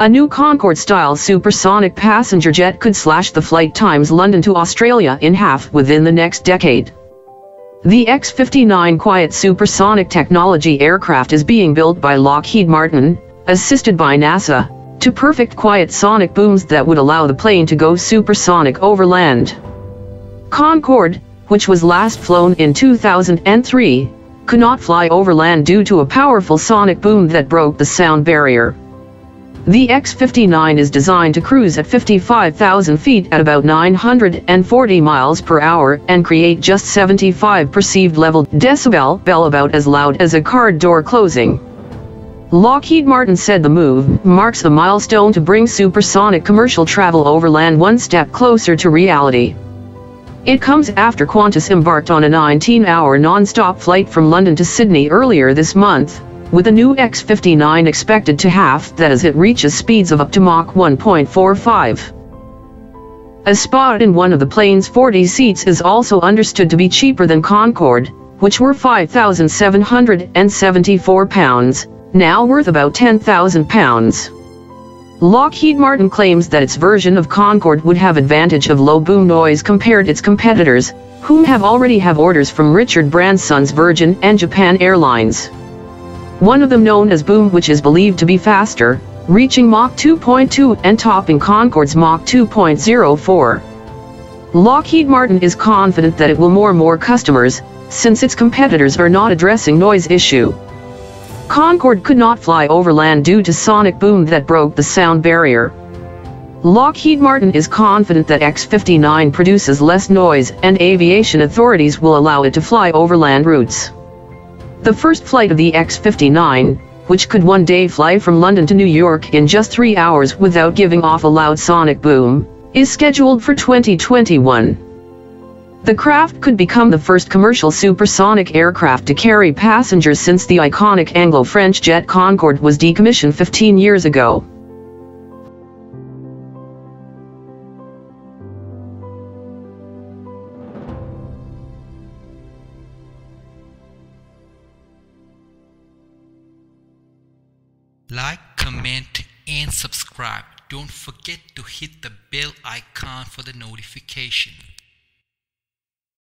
A new Concorde-style supersonic passenger jet could slash the flight times London to Australia in half within the next decade. The X-59 quiet supersonic technology aircraft is being built by Lockheed Martin, assisted by NASA, to perfect quiet sonic booms that would allow the plane to go supersonic over land. Concorde, which was last flown in 2003, could not fly over land due to a powerful sonic boom that broke the sound barrier. The X-59 is designed to cruise at 55,000 feet at about 940 miles per hour and create just 75 perceived level decibel bell about as loud as a car door closing. Lockheed Martin said the move marks a milestone to bring supersonic commercial travel overland one step closer to reality. It comes after Qantas embarked on a 19-hour non-stop flight from London to Sydney earlier this month, with a new X-59 expected to half that as it reaches speeds of up to Mach 1.45. A spot in one of the plane's 40 seats is also understood to be cheaper than Concorde, which were 5,774 pounds, now worth about 10,000 pounds. Lockheed Martin claims that its version of Concorde would have advantage of low boom noise compared its competitors, whom have already have orders from Richard Branson's Virgin and Japan Airlines. One of them known as Boom which is believed to be faster, reaching Mach 2.2 and topping Concorde's Mach 2.04. Lockheed Martin is confident that it will more and more customers, since its competitors are not addressing noise issue. Concorde could not fly overland due to sonic boom that broke the sound barrier. Lockheed Martin is confident that X-59 produces less noise and aviation authorities will allow it to fly overland routes. The first flight of the X-59, which could one day fly from London to New York in just three hours without giving off a loud sonic boom, is scheduled for 2021. The craft could become the first commercial supersonic aircraft to carry passengers since the iconic Anglo-French jet Concorde was decommissioned 15 years ago. Like, comment and subscribe. Don't forget to hit the bell icon for the notification.